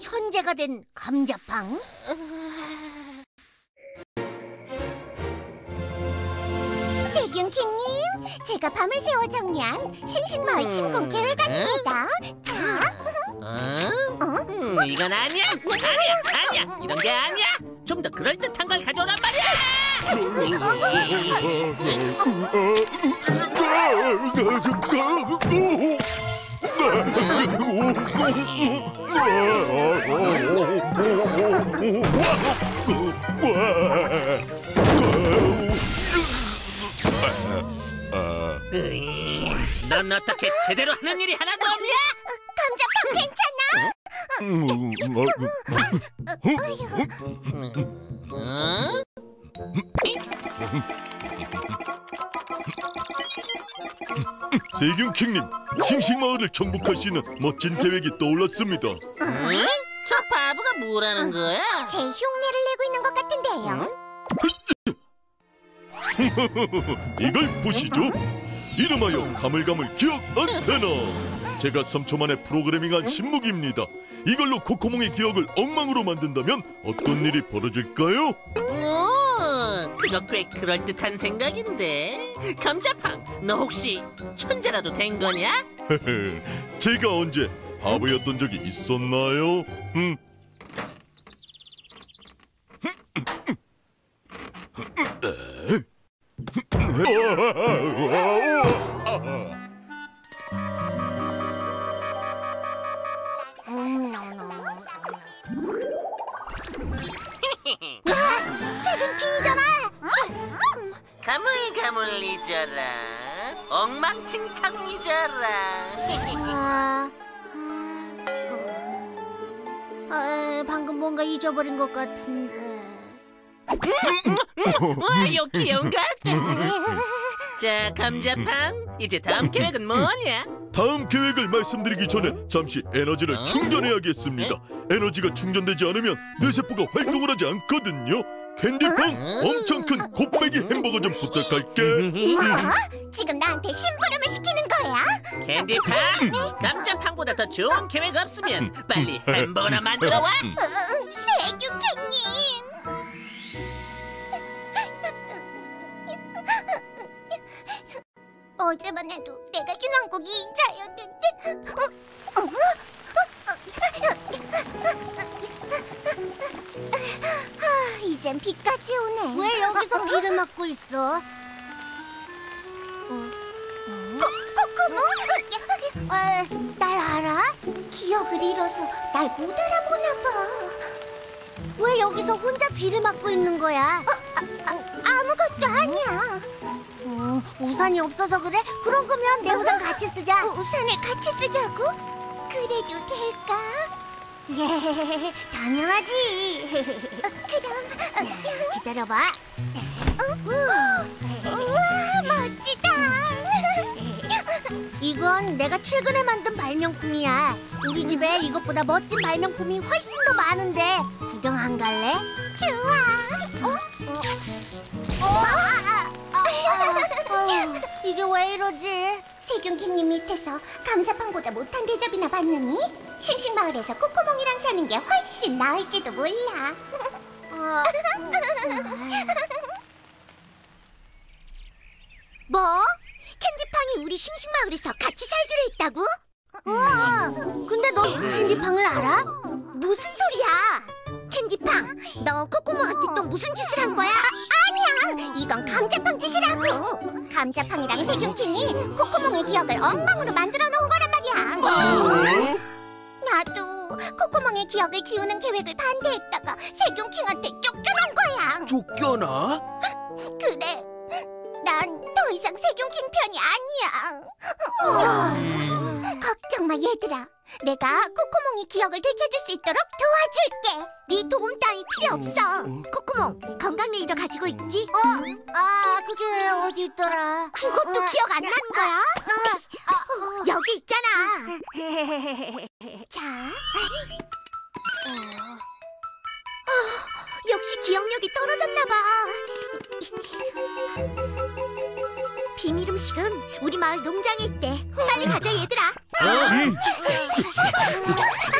천재가 된 감자팡? 세균킹님, 제가 밤을 새워 정리한 싱싱마을 침공 계획안입니다. 자, 어? 음, 이건 아니야. 아니야, 아니야. 이런 게 아니야. 좀 더 그럴듯한 걸 가져오란 말이야. 넌 어떻게 제대로 하는 일이 하나도 없냐? 어? 세균킹님, 싱싱마을을 정복할 수 있는 멋진 계획이 떠올랐습니다. 응? 저 바보가 뭐라는 거야? 제 흉내를 내고 있는 것 같은데요. 이걸 보시죠. 이름하여 가물가물 기억 안테나. 제가 3초 만에 프로그래밍한 신무기입니다. 이걸로 코코몽의 기억을 엉망으로 만든다면 어떤 일이 벌어질까요? 오, 그거 꽤 그럴듯한 생각인데. 감자팡, 너 혹시 천재라도 된 거냐? 제가 언제 바보였던 적이 있었나요? 음. 음, 엉망진창이져라. 아, 아, 방금 뭔가 잊어버린 것 같은데. 와, 요 귀여운 것? 자, 감자팡, 이제 다음 계획은 뭐냐? 다음 계획을 말씀드리기 전에 잠시 에너지를 충전해야겠습니다. 에너지가 충전되지 않으면 뇌세포가 활동을 하지 않거든요. 캔디팡, 엄청 큰 곱빼기 햄버거 좀 부탁할게. 뭐? 캔디팡, 감자팡보다 더 좋은 계획 없으면 빨리 햄버거나 만들어 와. 응, 세균킹님. 어제만 해도 내가 균왕국 2인자였는데 어? 어? 아, 이젠 비까지 오네 왜 여기서 비를 맞고 있어? 코, 코코모? 아, 날 알아? 기억을 잃어서 날 못 알아보나 봐 왜 여기서 혼자 비를 맞고 있는 거야? 아무것도 아니야 어, 우산이 없어서 그래? 그런 거면 내 우산 같이 쓰자. 우- 우산을 같이 쓰자고? 그래도 될까? 당연하지. 그럼 기다려봐. 우와 멋지다 이건 내가 최근에 만든 발명품이야. 우리 집에 이것보다 멋진 발명품이 훨씬 더 많은데 구경 안 갈래? 좋아. 어? 어, 이게 왜 이러지? 세균킹님 밑에서 감자팡보다 못한 대접이나 받느니? 싱싱마을에서 코코몽이랑 사는 게 훨씬 나을지도 몰라. 어, 뭐? 캔디팡이 우리 싱싱마을에서 같이 살기로 했다고? 어, 근데 너 캔디팡을 알아? 무슨 소리야? 캔디팡, 너 코코몽한테 또 무슨 짓을 한 거야? 아, 아니야, 이건 감자팡 짓이라고. 감자팡이랑 세균킹이 코코몽의 기억을 엉망으로 만들어 놓은 거란 말이야. 나도 코코몽의 기억을 지우는 계획을 반대했다가 세균킹한테 쫓겨난 거야. 쫓겨나? 걱정 마 얘들아. 내가 코코몽이 기억을 되찾을 수 있도록 도와줄게. 네 도움 따위 필요 없어. 코코몽 건강 메이더 가지고 있지? 어, 아, 그게 어디 있더라? 그것도 기억 안 나는 거야? 어, 여기 있잖아. 자. 어, 역시 기억력이 떨어졌나 봐. 비밀 음식은 우리 마을 농장에 있대. 빨리 가자 얘들아.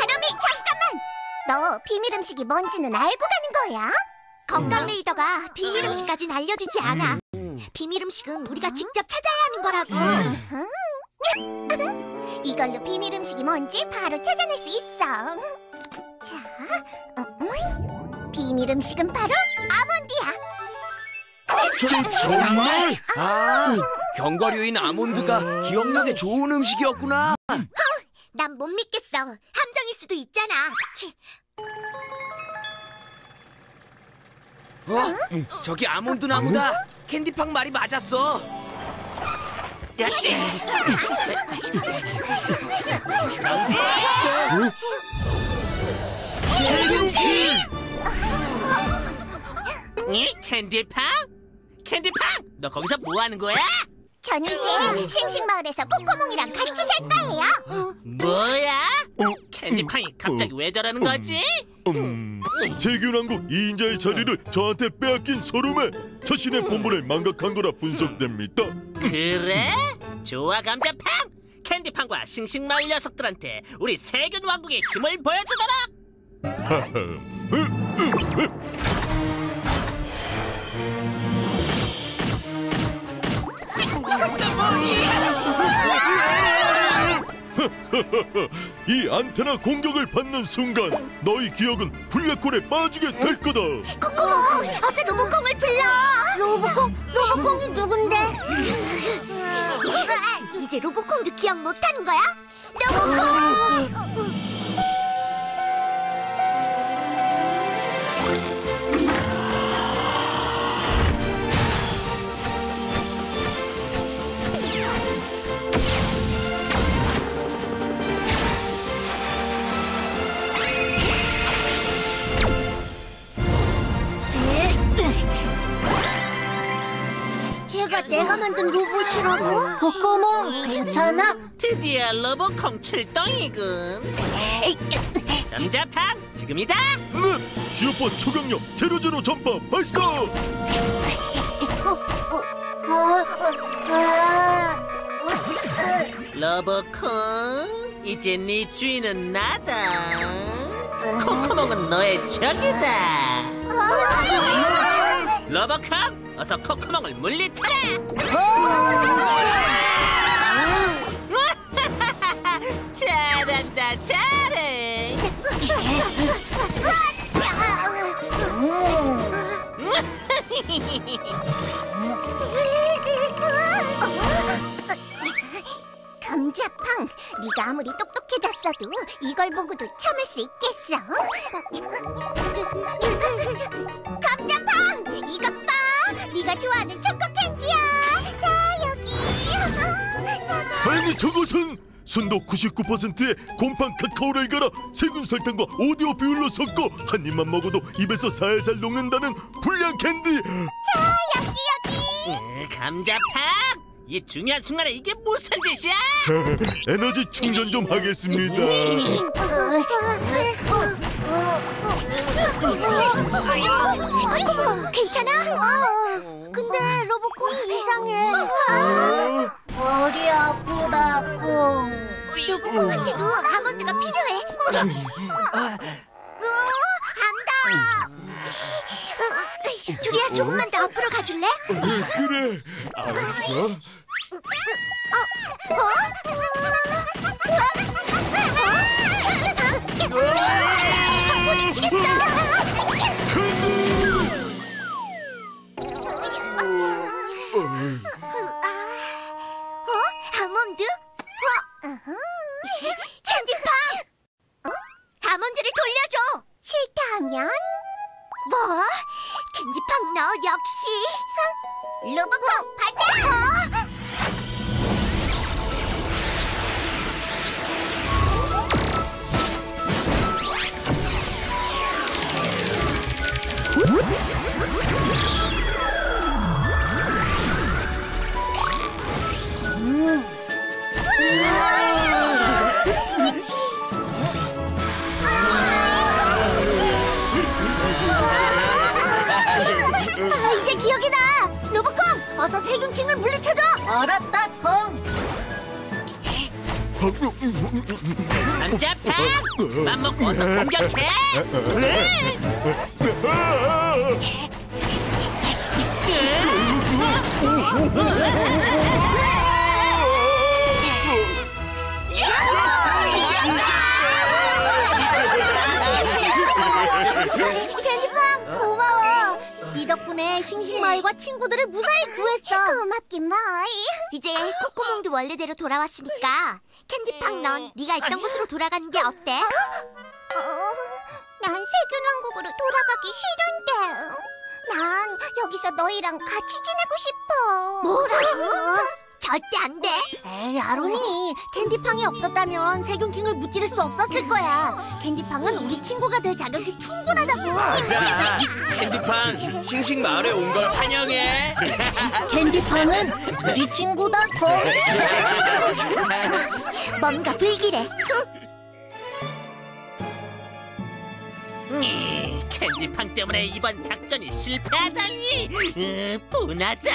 아름이 잠깐만. 너 비밀 음식이 뭔지는 알고 가는 거야? 건강 레이더가 비밀 음식까지는 알려주지 않아. 비밀 음식은 우리가 직접 찾아야 하는 거라고. 응. 이걸로 비밀 음식이 뭔지 바로 찾아낼 수 있어. 자, 음, 음. 비밀 음식은 바로. 정말? 아, 견과류인 아몬드가 기억력에 좋은 음식이었구나. 난 못 믿겠어. 함정일 수도 있잖아. 치, 어? 저기 아몬드 나무다. 캔디팡 말이 맞았어. 야, 정지! 이 캔디팡? 캔디팡! 너 거기서 뭐 하는 거야? 전 이제 싱싱마을에서 코코몽이랑 같이 살 거예요. 뭐야? 캔디팡이 갑자기 왜 저러는 거지? 음, 세균왕국 2인자의 자리를 저한테 빼앗긴 서름에 자신의 본분을 망각한 거라 분석됩니다. 그래? 좋아 감자팡! 캔디팡과 싱싱마을 녀석들한테 우리 세균 왕국의 힘을 보여주더라! 이 안테나 공격을 받는 순간 너희 기억은 블랙홀에 빠지게 될 거다. 코코몽, 어서 로보콩을 불러. 로보콩, 로보콩이 누군데? 이제 로보콩도 기억 못하는 거야? 로보콩! 제가 내가 만든 로봇이라고? 코코몽, 괜찮아? 드디어 로보콩 출동이군 감자팡 지금이다! 네, 슈퍼 초강력 제로제로 전파 발사. 로보콩 이제 네 주인은 나다 코코몽은 너의 적이다 로보콩 어서 코코몽을 물리쳐라! 잘한다 잘해! 감자팡, 네가 아무리 똑똑해졌어도 이걸 보고도 참을 수 있겠어? 감자팡, 네가 좋아하는 초코 캔디야. 자 여기. 짜잔. 아니 저것은 순도 99%의 곰팡 카카오를 갈아 세균 설탕과 오디오 비율로 섞어 한 입만 먹어도 입에서 살살 녹는다는 불량 캔디. 여기 여기. 으, 감자팡 이 중요한 순간에 이게 무슨 짓이야 에너지 충전 좀 하겠습니다. 코코몽 괜찮아? 근데 로보콩이 이상해. 머리 아프다, 콩. 로보콩한테도 아몬드가 필요해. 어, 안다. 둘이야 조금만 더 앞으로 가줄래? 그래, 알았어. 어? 싫다면? 뭐? 캔디팡 너 역시 로봇콩 받아! 아, 알았다, 콩. 감자팡! 맘 먹고 어서 공격해! 캔디팡 고마워. 네 덕분에 싱싱마을과 친구들을 무사히 구했어. 고맙긴 뭘. 이제 코코몽도 원래대로 돌아왔으니까 캔디팡 넌 네가 있던 곳으로 돌아가는 게 어때? 난 세균왕국으로 돌아가기 싫은데. 난 여기서 너희랑 같이 지내고 싶어. 뭐라고? 절대 안 돼. 에이 아론이 캔디팡이 없었다면 세균킹을 무찌를 수 없었을 거야. 캔디팡은 우리 친구가 될 자격이 충분하다고. 자, 캔디팡 싱싱 마을에 온 걸 환영해. 캔디팡은 우리 친구다. 뭔가 불길해. 음, 캔디팡 때문에 이번 작전이 실패하다니 으, 분하다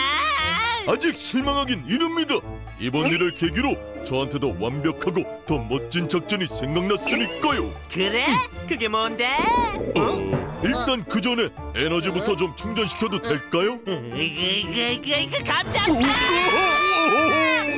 아직 실망하긴 이릅니다. 이번 일을 계기로 저한테도 완벽하고 더 멋진 작전이 생각났으니까요. 그래? 그게 뭔데? 어, 일단 그 전에 에너지부터 좀 충전시켜도 될까요? 으이그, 오, 오.